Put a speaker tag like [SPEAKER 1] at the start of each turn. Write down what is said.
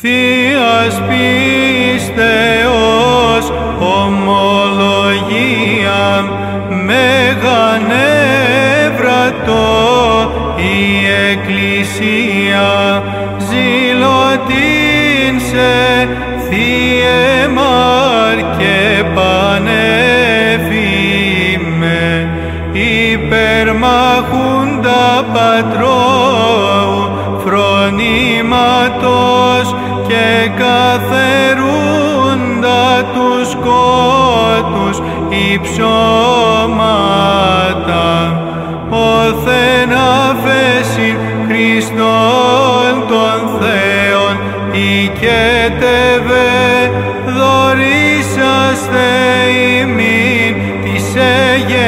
[SPEAKER 1] Θείας πίστεως ομολογία μεγανεύρατο η Εκκλησία. Ζηλωτήν σε Θείε μάρ και πανέφημε. Υπερμαχούντα πατρώου φρονήματος τους υψώματα πόθεν αφέσει Χριστόν των Θεών οικέτευε δωρήσαστε ημίν της εγερερούση